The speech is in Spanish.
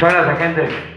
Buenas, gente.